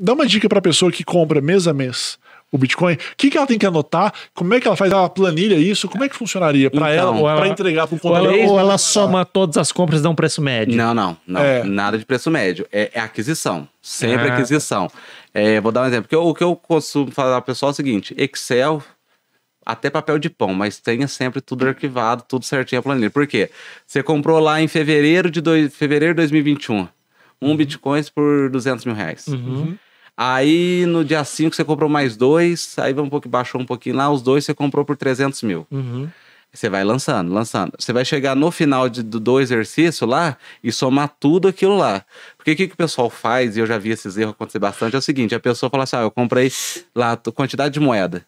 dá uma dica pra pessoa que compra mês a mês o Bitcoin. O que, que ela tem que anotar? Como é que ela faz a planilha isso? Como é que funcionaria pra Então, ela, ela- entregar Ou ela, contador? ou ela soma todas as compras e dá um preço médio. Não, não, não. É. Nada de preço médio. É, é aquisição. Sempre Ah, aquisição. É, vou dar um exemplo. O que eu costumo falar pro pessoal é o seguinte: Excel, até papel de pão, mas tenha sempre tudo arquivado, tudo certinho a planilha. Por quê? Você comprou lá em fevereiro de, dois, fevereiro de 2021 um Bitcoin por 200 mil reais. Uhum. Aí no dia 5 você comprou mais dois, aí vai um pouco, baixou um pouquinho lá, os dois você comprou por 300 mil. Uhum. Você vai lançando, lançando. Você vai chegar no final de- do, do exercício lá e somar tudo aquilo lá. Porque o que, que o pessoal faz, e eu já vi esses erros acontecer bastante, é o seguinte: a pessoa fala assim, ah, eu comprei lá quantidade de moeda.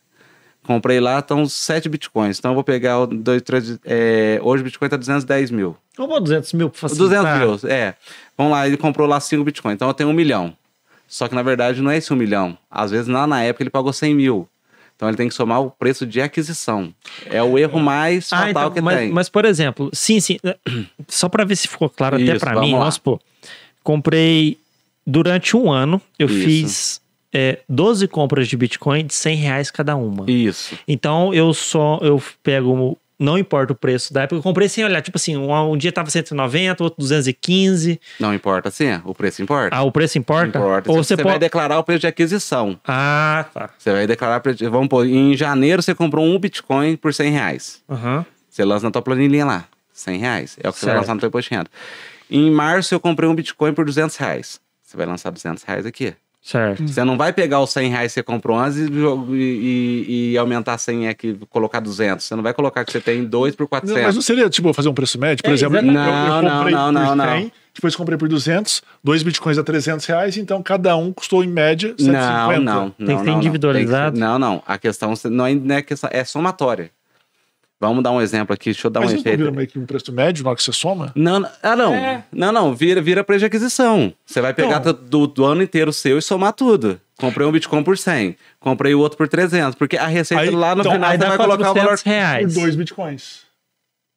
Comprei lá, estão 7 bitcoins. Então eu vou pegar o dois, três, é, hoje o bitcoin tá 210 mil. Eu vou 200 mil pra facilitar. 200 mil, é. Vamos lá, ele comprou lá 5 bitcoins. Então eu tenho um milhão. Só que na verdade não é esse um milhão. Às vezes lá na época ele pagou 100 mil. Então ele tem que somar o preço de aquisição. É o erro mais fatal Ah, então, que mas, tem. mas, por exemplo, sim, sim. Só pra ver se ficou claro até Isso, pra vamos mim, lá. vamos supor. Comprei durante um ano, eu Isso. fiz é, 12 compras de Bitcoin de 100 reais cada uma. Isso. Então eu só eu pego, não importa o preço da época, eu comprei sem olhar, tipo assim, um, um dia tava 190, outro 215. Não importa assim, o preço importa. Ah, o preço importa? Importa. Ou você você, vai pode. declarar o preço de aquisição. Ah, tá. Você vai declarar, pre- vamos pôr, em janeiro você comprou um Bitcoin por 100 reais. Aham. Você lança na tua planilhinha lá, 100 reais. É o que você vai Certo. lançar no teu imposto de renda. Em março eu comprei um Bitcoin por 200 reais. Você vai lançar 200 reais aqui. Certo. Você não vai pegar os 100 reais que você comprou antes e, e- e- aumentar 100 aqui, colocar 200. Você não vai colocar que você tem 2 por Não, 400. mas não seria, tipo, fazer um preço médio? Por É, exemplo, eu, exatamente. eu Não, não, comprei não, por não, 100, não. depois comprei por 200, dois bitcoins a 300 reais, então cada um custou em média 150. Não, não. Tem que não, ser não, não. individualizado. Tem que ser- Não, não. A questão não é, não é questão, é somatória. Vamos dar um exemplo aqui, deixa eu dar Mas um não efeito. vira meio que um preço médio na hora que você soma? Não, não, ah, não. É. Não, não, vira, vira preço de aquisição. Você vai pegar Não. do, do ano inteiro seu e somar tudo. Comprei um Bitcoin por 100, comprei o outro por 300, porque a receita Aí- lá no então, final você vai colocar o valor. 400 reais. Por dois bitcoins.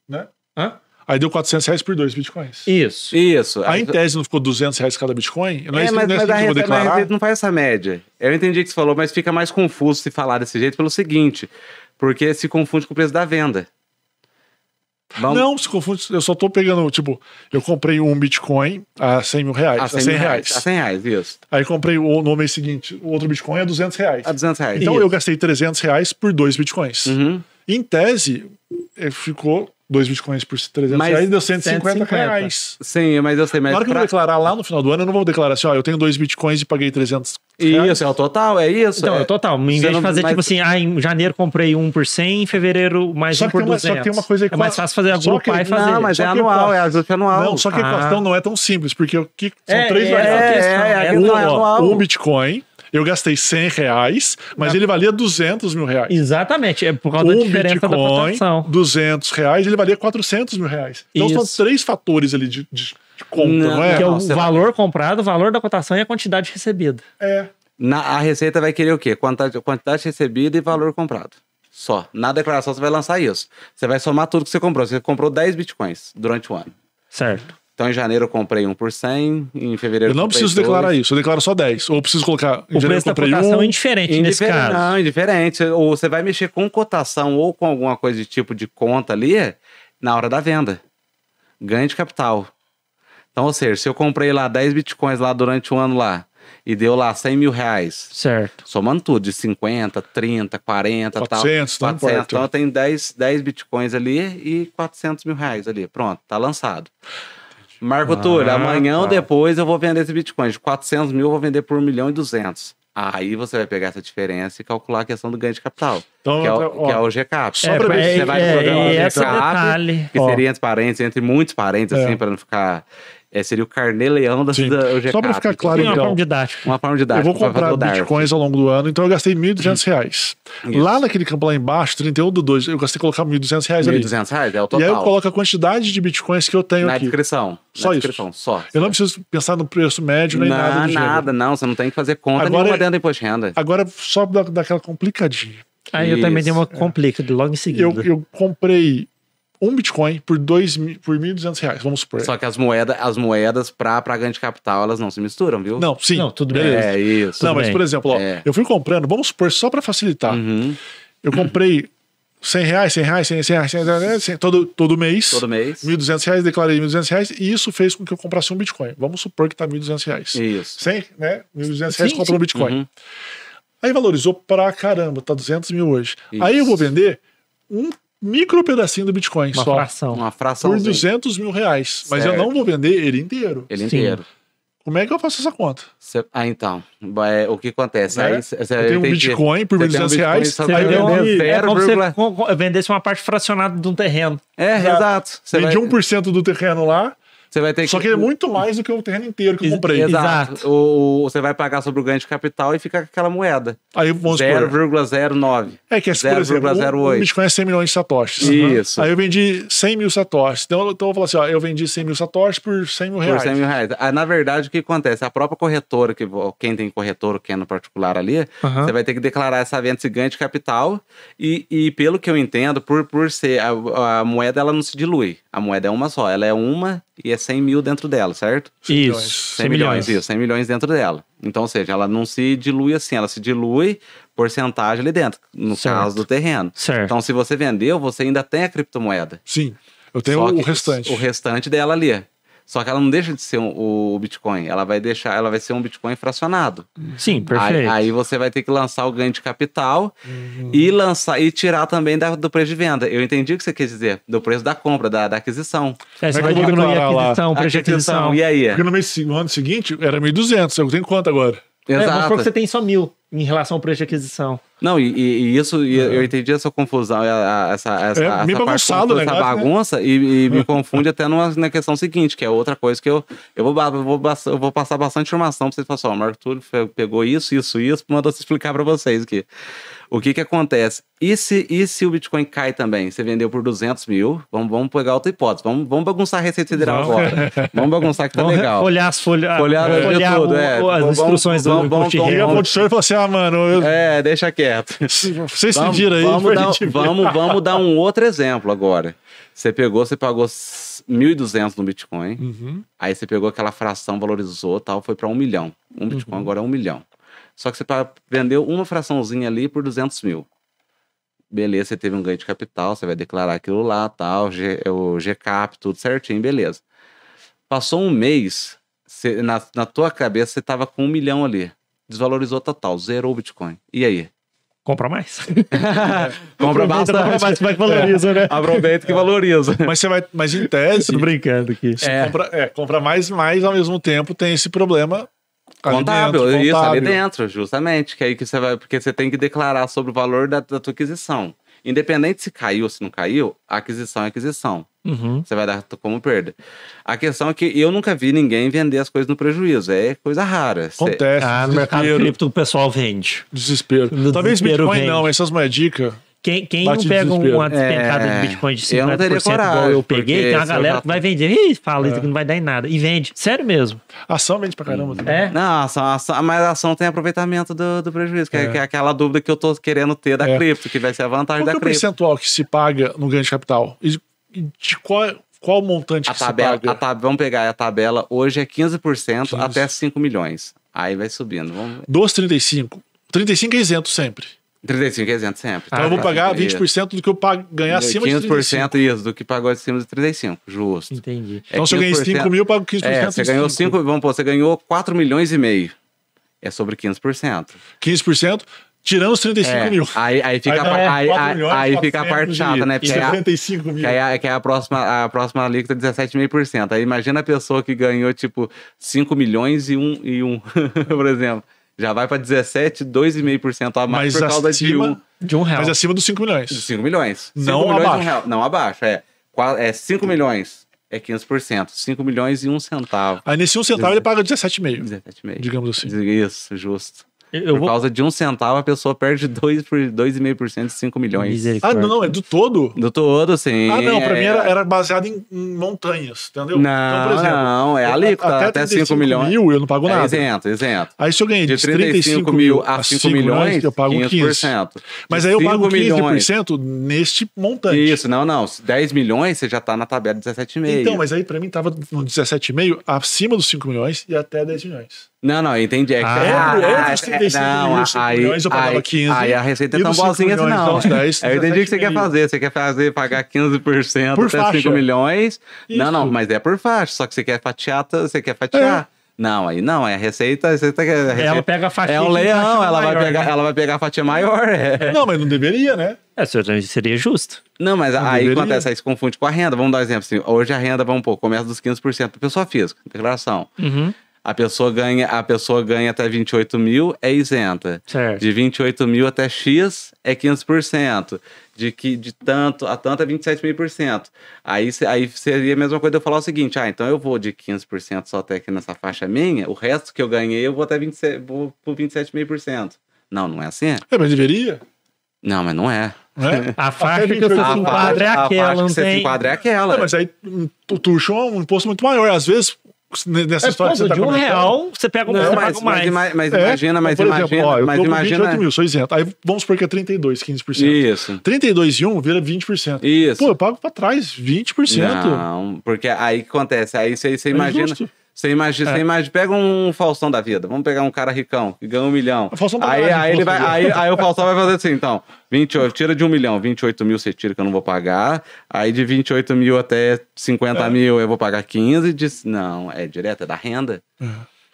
Né? Hã? Aí deu 400 reais por dois bitcoins. Isso. Isso. Aí em tese não ficou 200 reais cada bitcoin? Não é, É, isso mas, não é mas a que eu vou receita, mas a declarar? receita não faz essa média. Eu entendi o que você falou, mas fica mais confuso se falar desse jeito pelo seguinte, porque se confunde com o preço da venda. Vamos, Não, se confunde. Eu só tô pegando, tipo, eu comprei um bitcoin a 100 mil reais. a A 100, 100 reais. A 100 reais, isso. Aí comprei o, no mês seguinte, o outro bitcoin a 200 reais. A 200 reais. Então Isso. eu gastei 300 reais por dois bitcoins. Uhum. Em tese, eh, ficou dois bitcoins por 300 Mas reais, deu 150, 150. reais. Sim, mas eu sei, mas Na hora que eu pra- vou declarar lá no final do ano, eu não vou declarar assim, ó, eu tenho dois bitcoins e paguei 300 reais. Isso, é o total, é isso. Então, é. é total. Em Você vez não- de fazer, mas- tipo assim, ah, em janeiro comprei um por 100, em fevereiro mais Só um que por uma- 200. só que tem uma coisa aí É mais a- fácil fazer só agrupar que- e fazer. Não, mas Só é que anual, eu é ajuste anual. Não, só que a Ah. questão não é tão simples, porque o que são É, três é, variáveis. é, é, a é, questão é anual. um bitcoin, eu gastei 100 reais, mas ele valia 200 mil reais. Exatamente, é por causa da Um diferença da bitcoin, cotação. 200 reais, ele valia 400 mil reais. Então Isso. são três fatores ali de, de- de conta, Não, não, é? Que é o valor comprado, o valor da cotação e a quantidade recebida. É. Na, a receita vai querer o quê? Quantidade, quantidade recebida e valor comprado. Só. Na declaração você vai lançar isso. Você vai somar tudo que você comprou. Você comprou 10 bitcoins durante o ano. Certo. Então, em janeiro eu comprei um por 100, em fevereiro Eu não preciso dois. declarar isso, eu declaro só 10. Ou eu preciso colocar. Em O janeiro eu preço da comprei cotação um, é indiferente nesse caso. Não, indiferente. Ou você vai mexer com cotação ou com alguma coisa de tipo de conta ali na hora da venda. Ganho de capital. Então, ou seja, se eu comprei lá 10 bitcoins lá durante um ano lá e deu lá 100 mil reais, Certo. somando tudo, de 50, 30, 40, 400, tal. não importa. Então eu tenho 10, 10 bitcoins ali e 400 mil reais ali. Pronto, tá lançado. Marco Ah, Túlio, amanhã ou tá. depois eu vou vender esse bitcoin. De 400 mil eu vou vender por 1 milhão e 200. Aí você vai pegar essa diferença e calcular a questão do ganho de capital. Então, que, é o, ó, que é o GCAP. só pra ver se é, você vai é, é, o esse GCAP, detalhe. Que Ó. seria entre parênteses, entre muitos parênteses, É. assim, para não ficar. É, seria o carnê-leão da, da GCAP. Só pra ficar claro, Tem uma então. forma didática. Uma forma de dar. eu vou comprar bitcoins ao longo do ano, então eu gastei 1.200 reais. Isso. Lá naquele campo lá embaixo, 31 do 2, eu gastei colocar 1.200 reais ali. 1.200 reais é o E total. aí eu coloco a quantidade de bitcoins que eu tenho Na aqui. descrição. Só na isso. descrição, só. Eu não preciso pensar no preço médio nem não, nada do gênero. nada, não. Você não tem que fazer conta Agora- nenhuma dentro do imposto de renda. Agora, só da, daquela complicadinha. Aí eu também Isso, dei uma complica de logo em seguida. Eu, eu comprei um Bitcoin por, dois, por 1.200 reais, vamos supor. Só que as moedas, as moedas pra, pra ganho de capital, elas não se misturam, viu? Não, sim. Não, tudo beleza. beleza. É isso. Não, mas bem. por exemplo, ó, É. eu fui comprando, vamos supor, só pra facilitar. Uhum. Eu comprei 100 reais, 100 reais, 100, 100 reais, 100 reais, 100, todo, todo mês. Todo mês. 1.200 reais, declarei 1.200 reais e isso fez com que eu comprasse um Bitcoin. Vamos supor que tá 1.200 reais. Isso. 100, né? 1.200 reais compra um Bitcoin. Uhum. Aí valorizou pra caramba, tá 200 mil hoje. Isso. Aí eu vou vender um micro pedacinho do Bitcoin Uma só. fração. Uma Por fração. 200 mil reais. Mas eu Certo. não vou vender ele inteiro. Ele Sim. inteiro. Como é que eu faço essa conta? Cê- ah, então. É, o que acontece? Né? Aí, cê- cê- eu tenho um. Bitcoin por Você tem um 1.200 Bitcoin, reais. Você vai Aí vendeu vendi, é como se 0, você vendesse uma parte fracionada de um terreno. É, Exato. exato. Você vai, vendi 1% do terreno lá, você vai ter só que é muito mais do que o terreno inteiro que eu comprei. exato. Exato. O, o- você vai pagar sobre o ganho de capital e fica com aquela moeda. Aí vamos supor. 0,09. É que, por exemplo, um, 0,08. um Bitcoin é 100 milhões de satoshis. Isso. Aí eu vendi 100 mil satoshis. Então, então eu vou falar assim, ó, eu vendi 100 mil satoshis por 100 mil Por reais. 100 mil reais. Ah, na verdade, o que acontece? A própria corretora, que quem tem corretora, quem é no particular ali, você vai ter que declarar essa venda esse ganho de capital. E, e pelo que eu entendo, por, por ser a, a moeda, ela não se dilui. A moeda é uma só. Ela é uma e é 100 mil dentro dela, certo? milhões. Isso. 100 milhões, isso, 100 milhões dentro dela. Então, ou seja, ela não se dilui assim, ela se dilui porcentagem ali dentro, no Certo. caso do terreno. Certo. Então, se você vendeu, você ainda tem a criptomoeda. Sim. Eu tenho o restante. O restante dela ali. Só que ela não deixa de ser um- o Bitcoin. Ela vai deixar, ela vai ser um Bitcoin fracionado. Sim, perfeito. Aí, aí você vai ter que lançar o ganho de capital Uhum. e lançar e tirar também da- do preço de venda. Eu entendi o que você quer dizer, do preço da compra, da, da aquisição. Aí você é vai que eu vou diminuir a lá? aquisição, o preço de aquisição. E aí? Porque no, mês, no ano seguinte era 1.200. Eu tenho quanto agora? É, vamos supor Exato. que você tem só mil em relação ao preço de aquisição. Não, e, e- isso, e eu entendi essa confusão, a- essa, essa, É, essa parte essa né? bagunça, e, e me confunde até numa, na questão seguinte, que é outra coisa que eu, eu, vou, eu, vou, eu vou passar bastante informação pra vocês. Falar, assim, ó, o Marco Túlio pegou isso, isso, isso, mandou se explicar pra vocês aqui. O que que acontece? E se, e se o Bitcoin cai também? Você vendeu por 200 mil, vamos, vamos pegar outra hipótese, vamos, vamos bagunçar a Receita Federal Vamos. agora. Vamos bagunçar que tá Vamos legal. olhar as folhas, Folhar de folhar tudo, o- é. as Vamos- instruções vamos- do vamos- Impost de vamos- E e falou assim: ah, mano, eu, É, deixa quieto. vocês se Vamos, viram aí. vamos, pra dar, gente ver. vamos, vamos dar um outro exemplo agora. Você pegou, você pagou 1.200 no Bitcoin. Uhum. Aí você pegou aquela fração, valorizou tal, foi para um milhão. Um Bitcoin agora é um milhão. Só que você pa- vendeu uma fraçãozinha ali por 200 mil. Beleza, você teve um ganho de capital, você vai declarar aquilo lá, tal, G- o GCAP, tudo certinho, beleza. Passou um mês, você- na, na tua cabeça você tava com um milhão ali. Desvalorizou total, zerou o Bitcoin. E aí? Compra mais. Compra bastante. compra mais, vai que valoriza, né? Aproveita que valoriza. Mas você vai. Mas em tese, Tô brincando aqui. É. compra, é, compra mais, mas ao mesmo tempo tem esse problema Contábil, dentro, isso, ali contábil. dentro, justamente. Que aí que você vai. Porque você tem que declarar sobre o valor da, da tua aquisição. Independente se caiu ou se não caiu, a aquisição é aquisição. Uhum. Você vai dar como perda. A questão é que eu nunca vi ninguém vender as coisas no prejuízo. É coisa rara. Cê- Acontece. Ah, no mercado cripto o pessoal vende. desespero. No Talvez desespero Bitcoin vende. não, mas essas moedicas. Quem, quem não pega um- desespero. uma despencada É, de Bitcoin de 50% eu não teria igual coragem, eu peguei, tem uma galera já- que vai vender. Ih, fala isso que não vai dar em nada. E vende. Sério mesmo. Ação vende pra caramba também. É? Não, a ação, a ação- mas a ação tem aproveitamento do, do prejuízo, que é. É. que é aquela dúvida que eu tô querendo ter da É. cripto, que vai ser a vantagem Qual que é da o cripto. percentual que se paga no ganho de capital? E de qual, qual montante A que tabela, se paga? a tab- vamos pegar a tabela, hoje é 15%, 15. até 5 milhões. Aí vai subindo. Vamos... Dos 35. 35 é isento sempre. 35 é isento sempre. Então eu vou tá. pagar Isso. 20% do que eu pago, ganhar acima de 35. 15% isso, do que pagou acima de 35, justo. Entendi. É Então se eu ganhei 15%. 5 mil, eu pago 15% É, você ganhou cinco. 5, vamos pôr, você ganhou 4 milhões e meio. É sobre 15%. 15%, tirando os 35 É, mil. aí, aí fica, a, dá par- aí, 4 aí, aí fica a parte 400 chata, né? e Porque aí a- 75 mil. Que aí, a- que aí a próxima, a próxima alíquota é 17,5%. Aí imagina a pessoa que ganhou, tipo, 5 milhões e 1, e um, por exemplo. Já vai para 17, 2,5% a mais Mas por causa acima- de um, De um real. Mas acima dos 5 de milhões. 5 milhões. Não 5 milhões e um abaixo. real. Não, abaixo, é. É 5 milhões, é 15%. 5 milhões e 1 centavo. Aí nesse 1 centavo ele paga 17,5, 17,5. digamos assim. Isso, justo. Eu Por vou. causa de um centavo, a pessoa perde 2 por 2,5% de 5 milhões. Ah, não, não, é do todo? Do todo, sim. Ah, não, pra é- mim era, era baseado em, em montanhas, entendeu? Não, não, é alíquota, até 5 milhões. mil eu não pago É nada. isento, isento. Aí se eu ganhei De 35 mil a 5 milhões, eu pago 15. 15%. Mas De aí eu 5 pago milhões. 15% neste montante. Isso, não, não. 10 milhões, você já tá na tabela de 17,5. Então, mas aí pra mim tava no 17,5 acima dos 5 milhões e até 10 milhões. Não, não, entendi. É que Ah, entre ah, os 35 não, mil, 5 aí, milhões eu pagava aí, 15, Aí a receita é tão dos 5 boazinha assim, milhões não. aos 10, eu entendi o que você quer 17,5. fazer. Você quer fazer pagar 15% Por até faixa. 5 milhões. Não, não, Isso. mas é por faixa. Só que você quer fatiar, tá- você quer fatiar. Não, aí não, é a receita. A receita, a receita Ela pega a fatia É um leão, ela vai, maior, pegar, né? ela vai pegar a fatia maior. é. Não, mas não deveria, né? É, seria justo. Não, mas aí deveria. acontece, aí se confunde com a renda. Vamos dar um exemplo assim. Hoje a renda, vamos pôr, começa dos 15% da pessoa física, declaração. Uhum. A pessoa ganha, a pessoa ganha até 28 mil, é isenta. Certo. De 28 mil até X é 15%. De, que, de tanto a tanto é 27,5%. Aí, se- aí seria a mesma coisa de eu falar o seguinte: ah, então eu vou de 15% só até aqui nessa faixa minha, o resto que eu ganhei eu vou até 27, vou por 27,5%. Não, não é assim? É, mas deveria. Não, mas não é. Né? A faixa que você 28 se mil. enquadra é a aquela, faixa não que você se enquadra é aquela. Não, mas aí hum, tu tuxa é um imposto muito maior. Às vezes, nessa É, história que por você tá de um comentando- real, você pega um Não, você mas, paga mais. mas, mas É, imagina, mas então, por imagina, exemplo, ó, eu mas imagina. 28 mil, sou isento. Aí vamos supor que é 32, 15%. Isso. 32 e 1 vira 20%. Isso. Pô, eu pago pra trás 20%. Não, porque aí que acontece, aí você, você É imagina, justo. Você imagina, É. você imagina, pega um Faustão da vida, vamos pegar um cara ricão que ganha um milhão. Faustão tá aí, ganhando aí, ele vai, imposto, aí, aí o Faustão vai fazer assim, então, 28, tira de um milhão, 28 mil você tira que eu não vou pagar, aí de 28 mil até 50 É. mil eu vou pagar 15, diz, não, é direto, é da renda.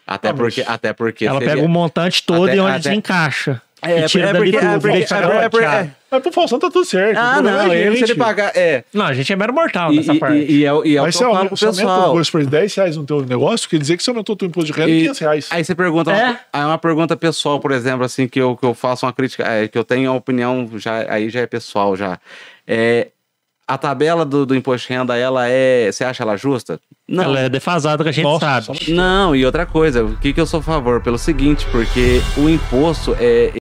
Até, Ah, porque, até porque Ela seria- pega o montante todo Até- e onde até- se encaixa. É, e tira é porque- tudo. é porque- é porque-. Mas pro Faustão tá tudo certo. Ah, O não, é a ele, se ele pagar, é, Não, a gente é mero mortal e, nessa e, parte. e, e é, o- e é o Mas se eu falo aumenta, pessoal. depois por 10 reais no teu negócio, quer dizer que você aumentou o teu imposto de renda em E- 500 reais. Aí você pergunta, É? aí uma pergunta pessoal, por exemplo, assim, que eu, que eu faço uma crítica, é, que eu tenho a opinião, já, aí já é pessoal já. É, a tabela do, do imposto de renda, ela é. Você acha ela justa? Não. Ela é defasada, que a gente Nossa, sabe. só- Não, e outra coisa, o que, que eu sou a favor? Pelo seguinte, porque o imposto é,